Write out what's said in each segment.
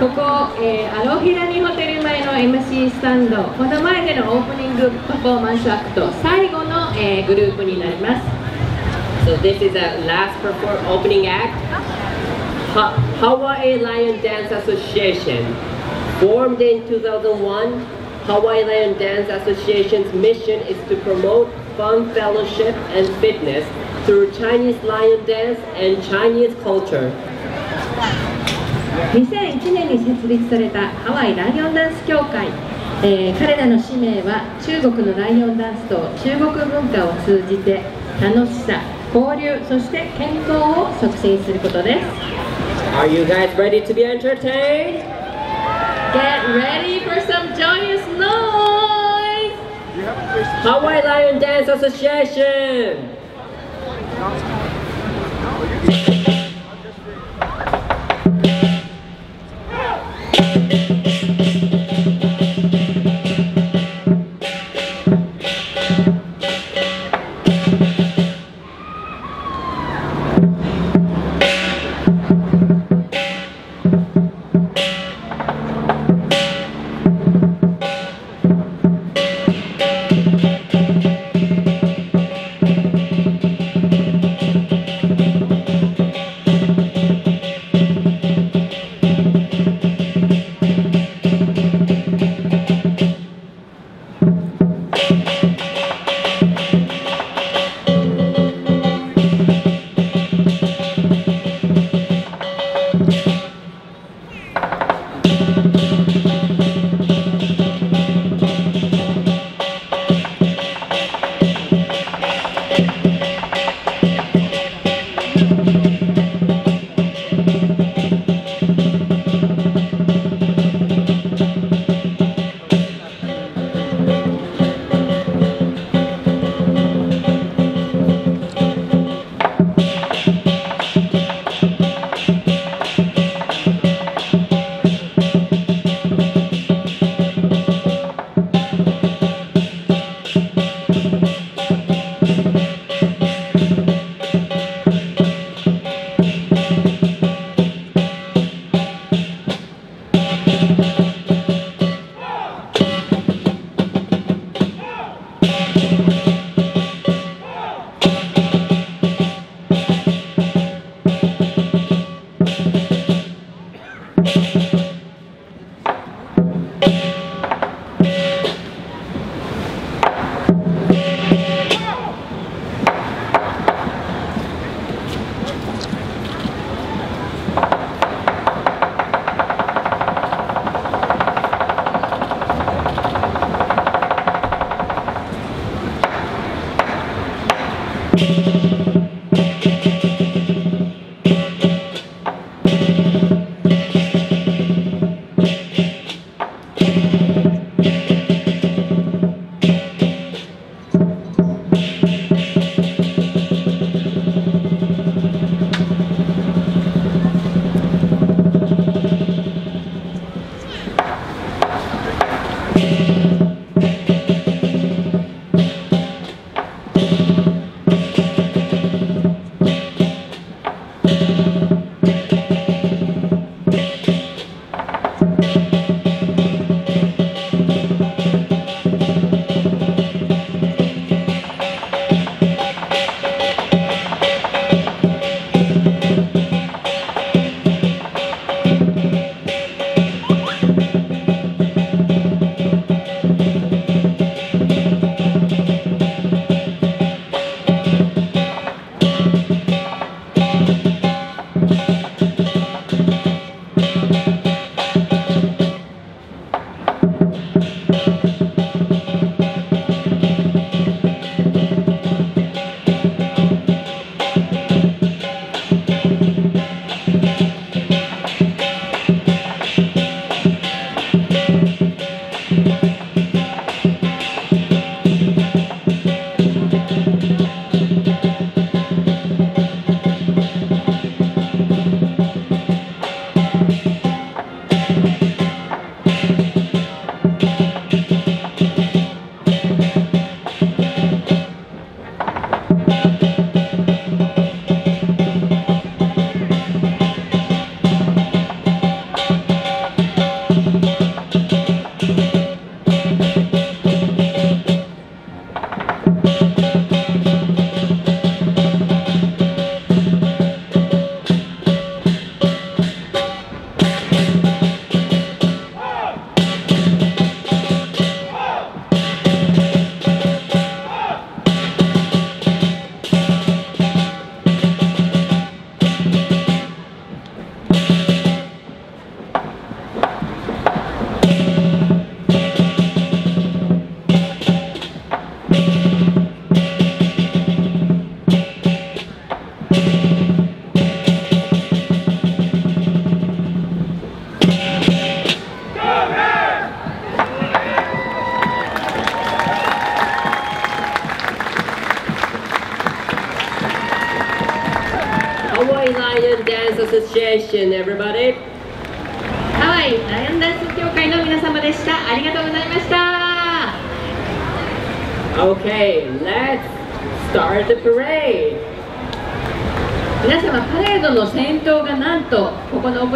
ここ、えー、アロヒラニホテル前の MC スタンドこの前でのオープニングパフォーマンスアクト最後の、えー、グループになります So this is a last perform opening act ha Hawaii Lion Dance Association formed in 2001 Hawaii Lion Dance Association's mission is to promote fun fellowship and fitness through Chinese lion dance and Chinese culture 2001年に設立されたハワイライオンダンス協会、えー、彼らの使命は中国のライオンダンスと中国文化を通じて楽しさ、交流、そして健康を促進することです Are you guys ready to be entertained? Get ready for some joyous noise! Hawaii Lion Dance Association!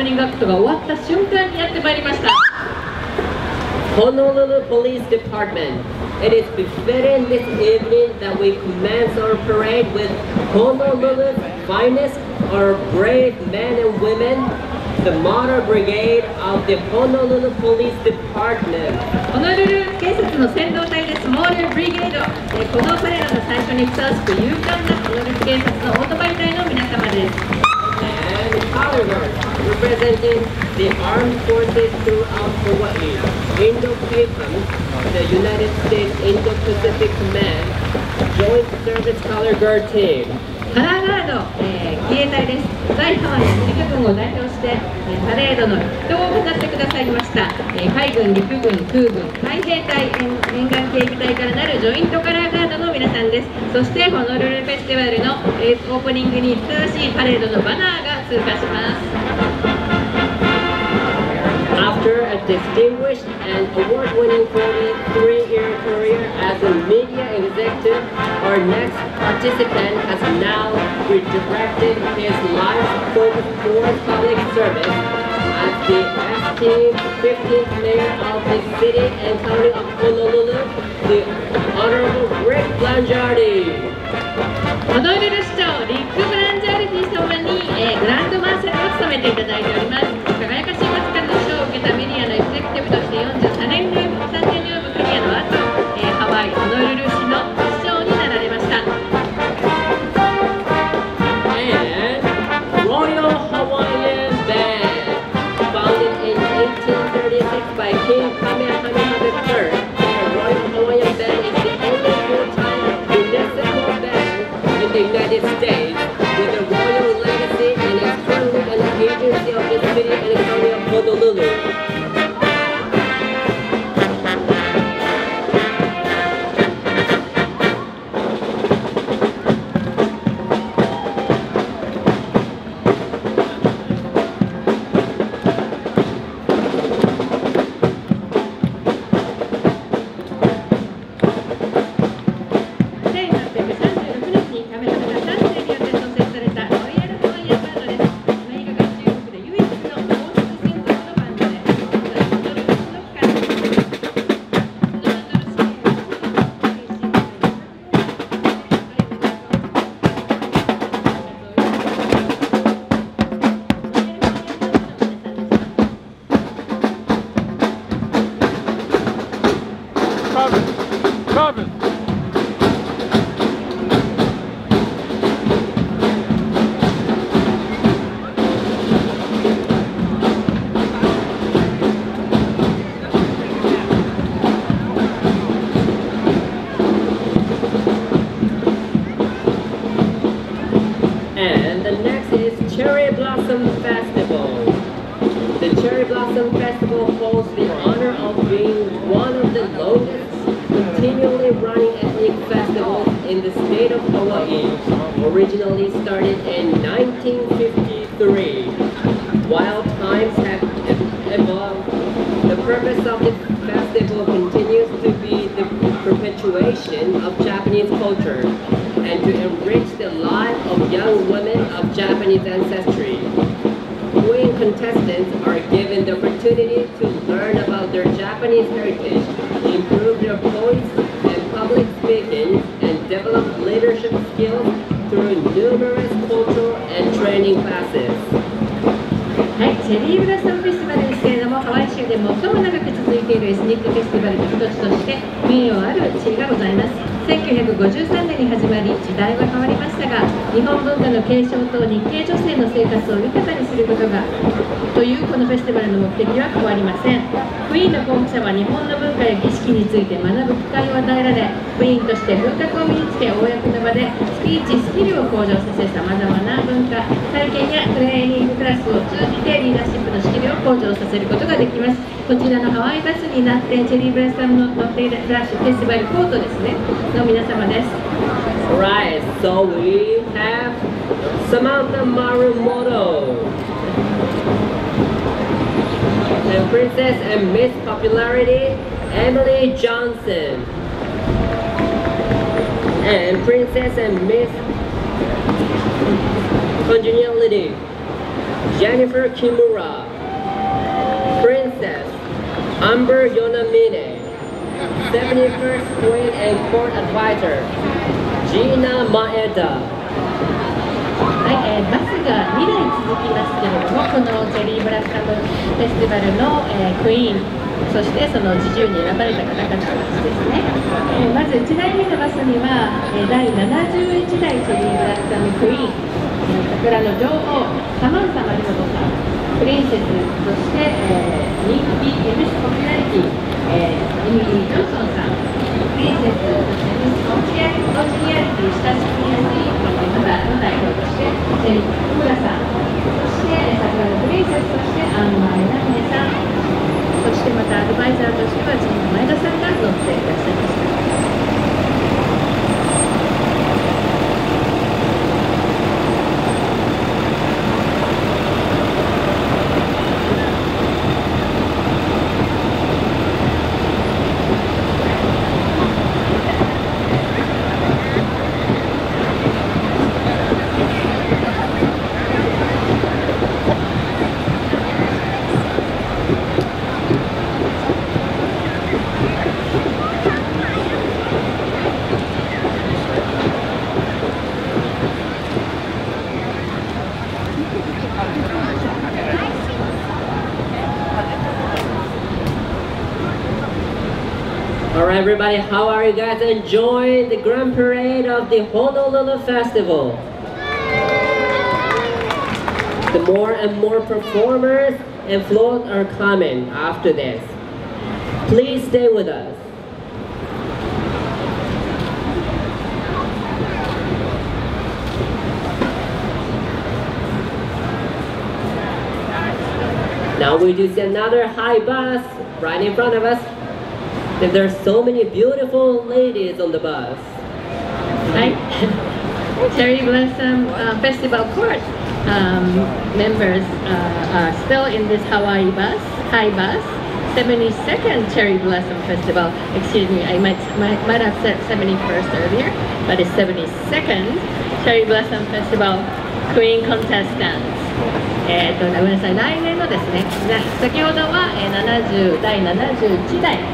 ニングアクトが終わった瞬間にやってまいりました Honolulu Police Department. It is befitting this evening that we commence our parade with Honolulu's finest, our brave men and women, the Motor Brigade of the Honolulu Police Department. ホノルル警察の先導隊ですモールブリゲード、えーこのパレードの最初にふさわしく勇敢なホノルル警察のオートバイ隊の皆様です However, representing the armed forces throughout Hawaii, Indo Pacific, the United States Indo-Pacific Command, Joint Service Color Guard Team. Hello! 自衛隊です。在ハワイ陸軍を代表して、パレードの筆頭を飾ってくださいました、海軍、陸軍、空軍、海兵隊、沿岸警備隊からなるジョイントカラーガードの皆さんです。そしてホノルルフェスティバルの、オープニングにふさわしいパレードのバナーが通過します。After a distinguished and award-winning 43-year career as a media executive, our next participant has now redirected his life focus towards public service as the esteemed 15th mayor of the city and county of Honolulu, the Honorable Rick Blangiardi. ホノルル市長リック・ブランジャルディ様に、えーグランドマーシャルを務めていただいております輝かしいマスカルの賞を受 けたメディアのエグゼクティブとして43 Cherry Blossom Festival. The Cherry Blossom Festival holds the honor of being one of the longest continually running ethnic festivals in the state of Hawaii. Originally started in 1953. While times have evolved, the purpose of the festival continues to be the perpetuation of Japanese culture and to enrich the lives of young women of Japanese ancestry. Queen contestants are given the opportunity to learn about their Japanese heritage, improve their voice and public speaking, and develop leadership skills through numerous cultural and training classes. はい、チェリーブラッサムフェスティバルですけれども、ハワイ州で最も長く続いているエスニックフェスティバルの一つとして名誉ある地位がございます。 1953年に始まり、時代は変わりましたが、日本文化の継承と日系女性の生活を豊かにすることがというこのフェスティバルの目的は変わりません。クイーンの候補者は日本の文化や儀式について学ぶ機会を与えられ、クイーンとして風格を身につけ、公の場でスピーチ、スキルを向上させ、さまざまな文化、体験やトレーニングクラスを通じてリーダーシップのスキルを向上させることができます。こちらのハワイバスになって、チェリーブラスタムの乗っているフラッシュフェスティバルコートですね、の皆様です。 Alright, so we have Samantha Marumoto. And Princess and Miss Popularity, Emily Johnson. And Princess and Miss Congeniality, Jennifer Kimura. Princess, Amber Yonamine. 71st Queen and Court Advisor, Gina Maeda. はい、えーバスが2台続きますけれども、このチェリーブラッサムフェスティバルの、えークイーン、そしてその自由に選ばれた方々ですね。えーまず1台目のバスには、えー第71代チェリーブラッサムクイーン、えー桜の女王、サマンサ・マリモトさん、プリンセス、そして、えー人気ミスポピュラリティ、えーエミリー・ジョンソンさん、プリンセス、そしてミスコンチアリコンチニアリティ、親しみやすい、えーまだの代表として、ジェリー・福村さん、そして、えー桜のプリンセスとして、アンマー・エ・ナミネさん、そしてまたアドバイザーとしては、ジン前田さんが乗っていらっしゃいました。Everybody, how are you guys enjoying the Grand Parade of the Honolulu Festival? The more and more performers and floats are coming after this. Please stay with us. Now we do see another high bus right in front of us. There are so many beautiful ladies on the bus. right? Cherry Blossom uh, Festival Court um, members uh, are still in this Hawaii bus, high bus. 72nd Cherry Blossom Festival, excuse me, I might, might, might have said 71st earlier, but it's 72nd Cherry Blossom Festival Queen Contestants. えー、っと、ごめんなさい、来年のですね、先ほどは、えー、70第71代 eh,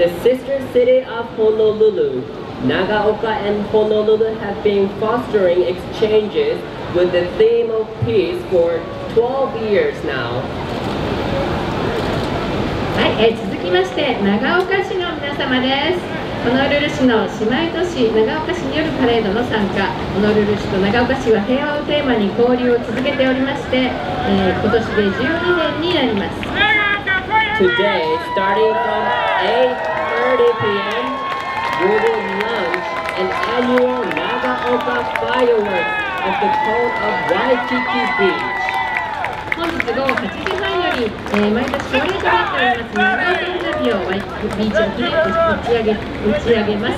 the sister city of Honolulu. Nagaoka and Honolulu have been fostering exchanges with the theme of peace for 12 years now. はい、えー続きまして長岡市の皆様ですホノルル市の姉妹都市長岡市によるパレードの参加ホノルル市と長岡市は平和をテーマに交流を続けておりまして、えー今年で12年になります Today, starting from 8.30 p.m., we will launch an annual Nagaoka fireworks at the coast of Waikiki Beach. 本日午後8時半より、えー毎年恒例となっております長岡花火をワイキキビーチ沖で打ち上げ打ち上げます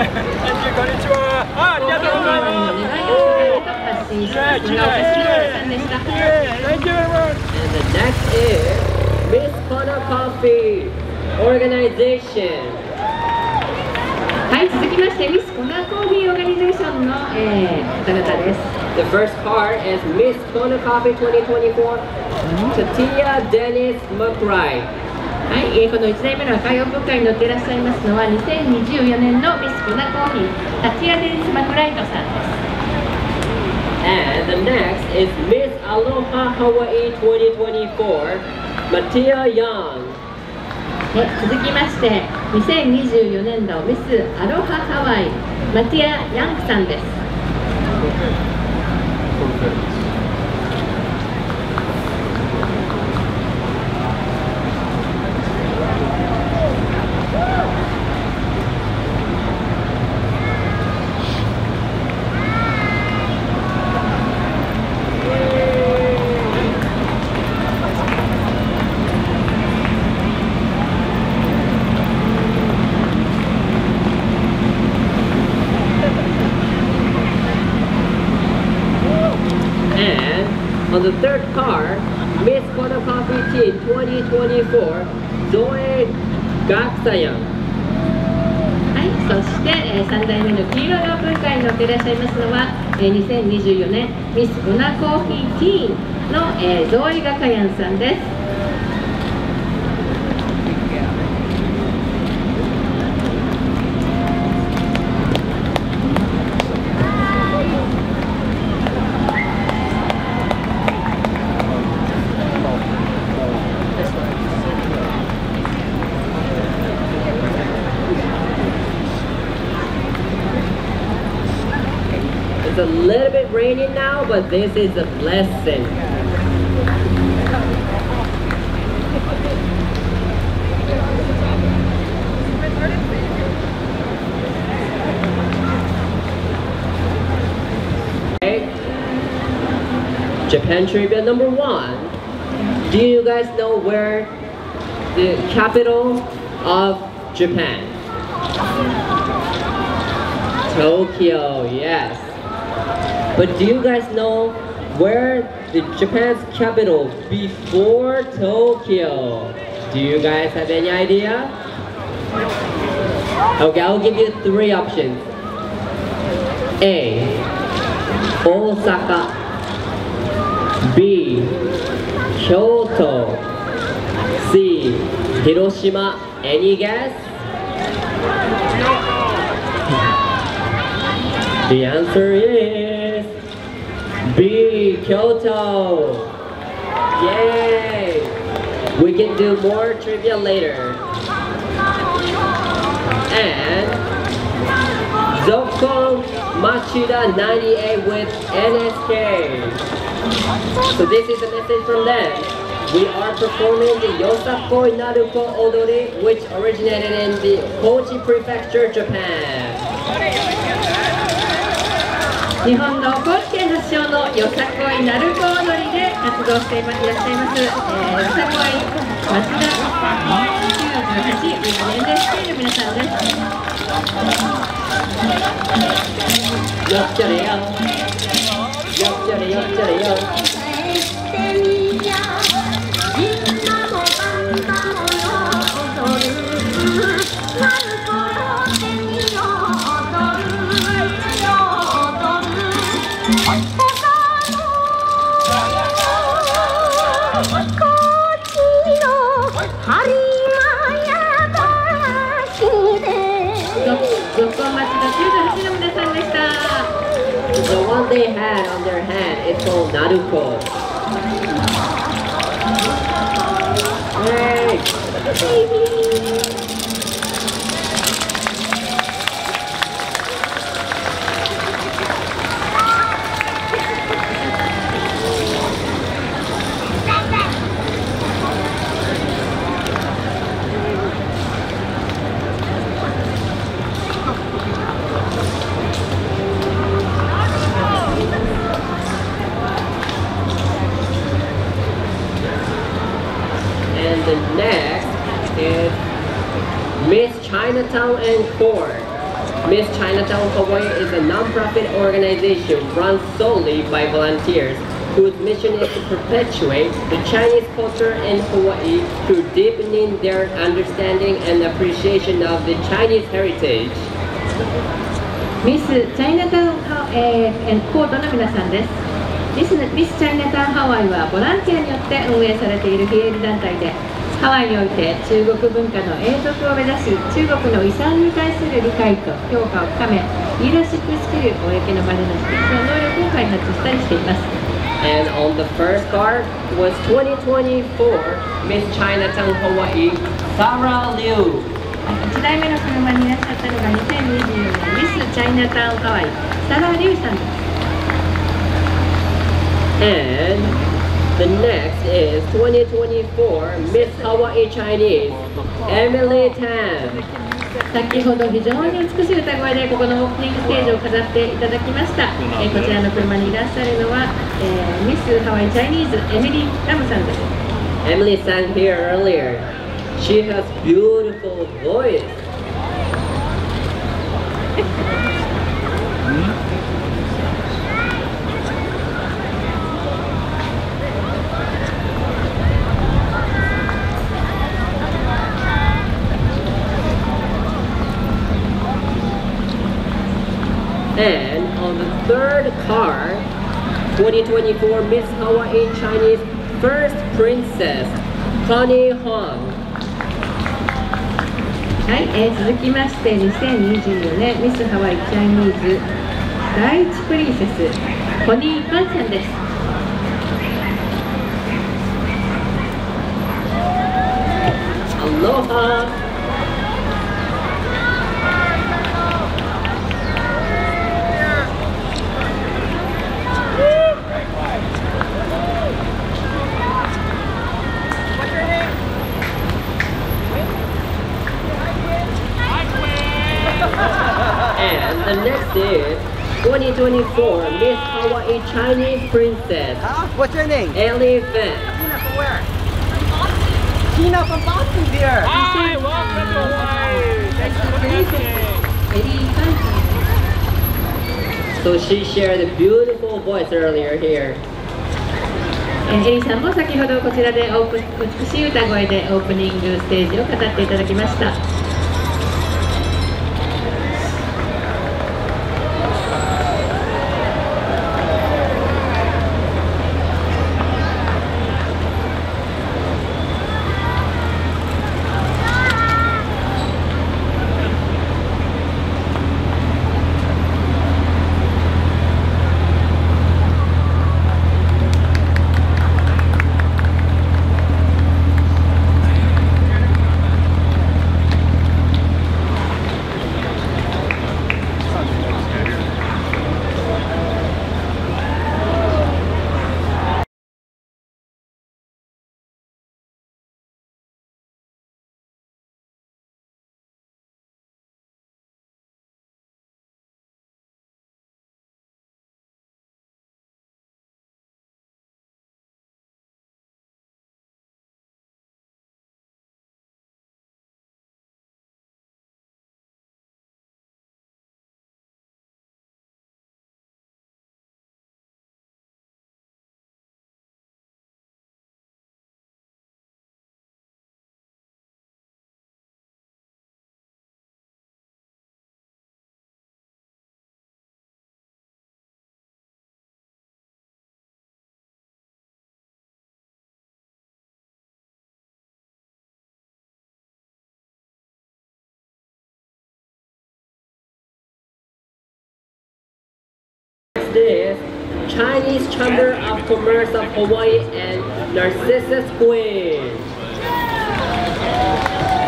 こんにちは。あ、ありがとうございます。願いを込めて発信します長岡市の皆さんでした Thank you very much. And the next is Miss Kona Coffee organization. The first part is Miss Kona Coffee 2024, Tatia Dennis McBride. はい、えー、この1代目の海洋文化に乗っていらっしゃいますのは2024年のミスコナコーヒータチア・デニス・マクライトさんです And the next is Miss Aloha Hawaii 2024 Matia Young 続きまして2024年度ミスアロハハワイマティア・ヤンクさんです。Thank On the third car, Miss Photocopy Team 2024, Zoe Gaksayan. はい、そして、えー、3代目の黄色いオープンカーに乗っていらっしゃいますのは、えー、2024年ミスコナコーヒーティーンの、えー、ゾーイ・ガカヤンさんです。This is a blessing. Japan trivia number one. Do you guys know where the capital of Japan? Tokyo, yes. But do you guys know where the Japan's capital before Tokyo? Do you guys have any idea? Okay, I'll give you three options. A. Osaka. B. Kyoto. C. Hiroshima. Any guess? The answer is B. Kyoto. Yay! We can do more trivia later. And Zoko Machida 98 with NSK. So this is a message from them. We are performing the Yosakoi Naruko Odori, which originated in the Kochi Prefecture, Japan. 日本の高知県 発祥のよさこい鳴子踊りで活動していらっしゃいます、えー、よさこい松田98ウィメンデスティーの皆さんです。よっちゃれよ。よっちゃれよっちゃれよ。They had on their hand is called Naruko. Hey! And the next is Miss Chinatown and Court. Miss Chinatown Hawaii is a non-profit organization run solely by volunteers whose mission is to perpetuate the Chinese culture in Hawaii through deepening their understanding and appreciation of the Chinese heritage. ミスチャイナタウンハ、えー、コートの皆さんですミスミスチャイナタウンハワイはボランティアによって運営されている非営利団体で ハワイにおいて中国文化の永続を目指し中国の遺産に対する理解と評価を深めリーダーシップスキル公の場でのスピーチの能力を開発したりしています And on the first card was 2024 Miss Chinatown Hawaii, Sarah Liu. 1台目の車にいらっしゃったのが2024年ミスチャイナタウンハワイサラ・リュウさんです And the next is 2024 Miss Hawaii Chinese, Emily Tan. 先ほど非常に美しい歌声でここのオープニングステージを飾っていただきました、えーこちらの車にいらっしゃるのは、えーミスハワイチャイニーズエミリー・ラムさんです Emily sang here earlier. She has beautiful voice. 2024 Miss Hawaii Chinese First Princess, Connie Huang. はい、えー続きまして2024年ミスハワイチャイニーズ第一プリンセスコニー・ファンさんです。 Aloha! 2024 Miss Hawaii Chinese Princess Huh? What's your name? Ellie Fan. Tina from where? Tina from Boston's here. Hi, welcome to Hawaii. Thanks for coming. エリー・ファンさん So she shared a beautiful voice earlier here. えーエリーさんも先ほどこちらでオープン美しい歌声でオープニングステージを語っていただきました。 Next is Chinese Chamber of Commerce of Hawaii and Narcissus Queen.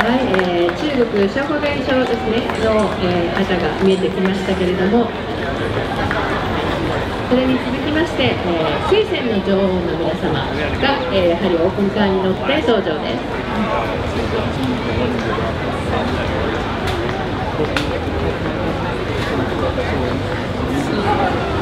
はい、えー中国商工会所ですねの、えー方が見えてきましたけれどもそれに続きまして、えー水仙の女王の皆様が、えーやはりオープンカーに乗って登場です。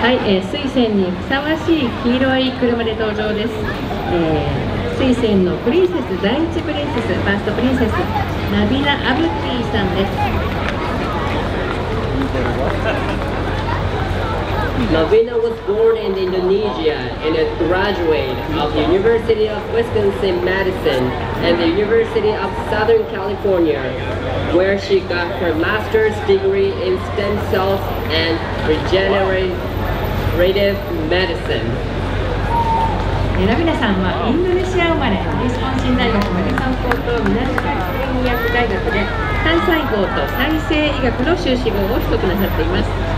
はい、えー、水仙にふさわしい黄色い車で登場です。えー水仙のプリンセス第一プリンセス、ファーストプリンセス、ナビナ・アブティさんです。 Lavina was born in Indonesia and a graduate of the University of Wisconsin-Madison and the University of Southern California, where she got her master's degree in stem cells and regenerative medicine. えラビナさんはインドネシア生まれ、ウィスコンシン大学マリソン高等南カリフォルニア大学で単細胞と再生医学の修士号を取得なさっています。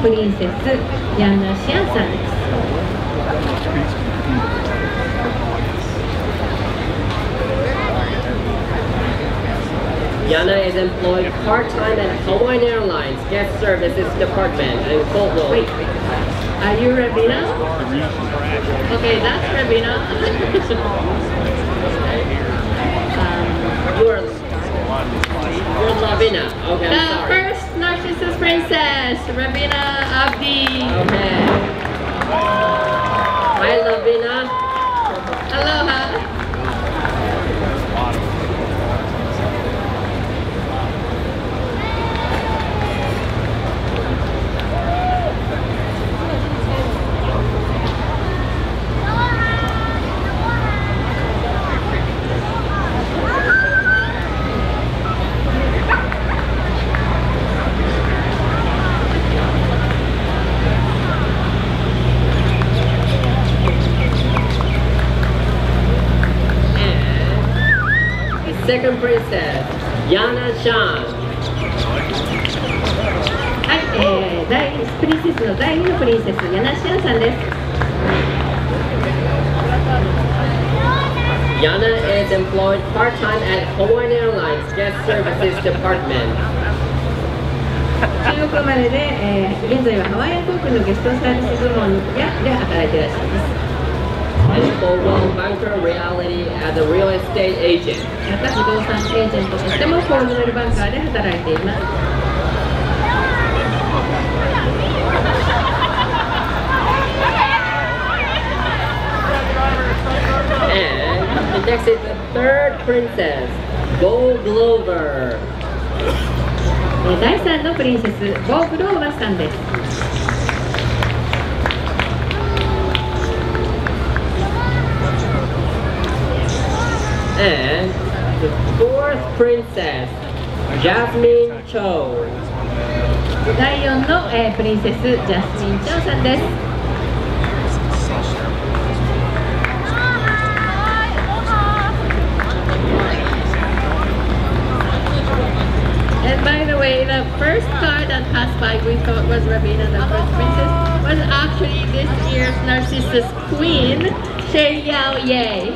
プリンセスヤンナ・シアンさんです Yana is employed part-time at Hawaiian Airlines Guest Services Department in Koto. Wait, are you Ravina? Okay, that's Ravina. um, You're, you're Lavina. Okay, the sorry. first Narcissus Princess, Ravina Abdi. Okay. Hi, Lavina. Aloha. second princess, Yana Chan. はい、えー、第プリンセスの第2のプリンセス、ヤナシアンさんです。 Yana is employed part-time at Hawaiian Airlines Guest Services Department. 中国生まれで、えー、現在はハワイアン航空のゲストサービス部門やで働いていらっしゃいます。 And Coldwell Banker Reality as a real estate agent. また不動産エージェントとしてもコールドネルバンカーで働いています。 And the next is the third princess, Gold Glover. えー第3のプリンセス、ボー・グローバさんです。 And the fourth princess, Jasmine Cho. 第4の、えープリンセス、ジャスミン・チョウさんです。 And by the way, the first car that passed by we thought was Rabina, the first princess, was actually this year's Narcissus Queen, Shay Yao Ye.